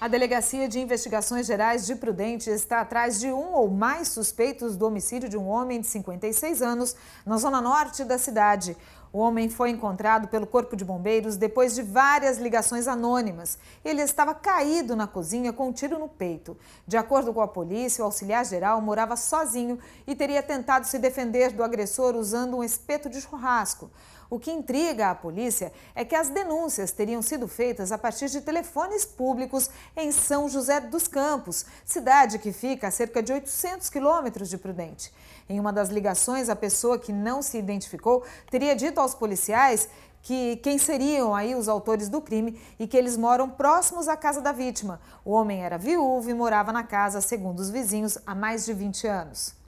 A Delegacia de Investigações Gerais de Prudente está atrás de um ou mais suspeitos do homicídio de um homem de 56 anos na zona norte da cidade. O homem foi encontrado pelo Corpo de Bombeiros depois de várias ligações anônimas. Ele estava caído na cozinha com um tiro no peito. De acordo com a polícia, o auxiliar geral morava sozinho e teria tentado se defender do agressor usando um espeto de churrasco. O que intriga a polícia é que as denúncias teriam sido feitas a partir de telefones públicos em São José dos Campos, cidade que fica a cerca de 800 quilômetros de Prudente. Em uma das ligações, a pessoa que não se identificou teria dito aos policiais que quem seriam aí os autores do crime e que eles moram próximos à casa da vítima. O homem era viúvo e morava na casa, segundo os vizinhos, há mais de 20 anos.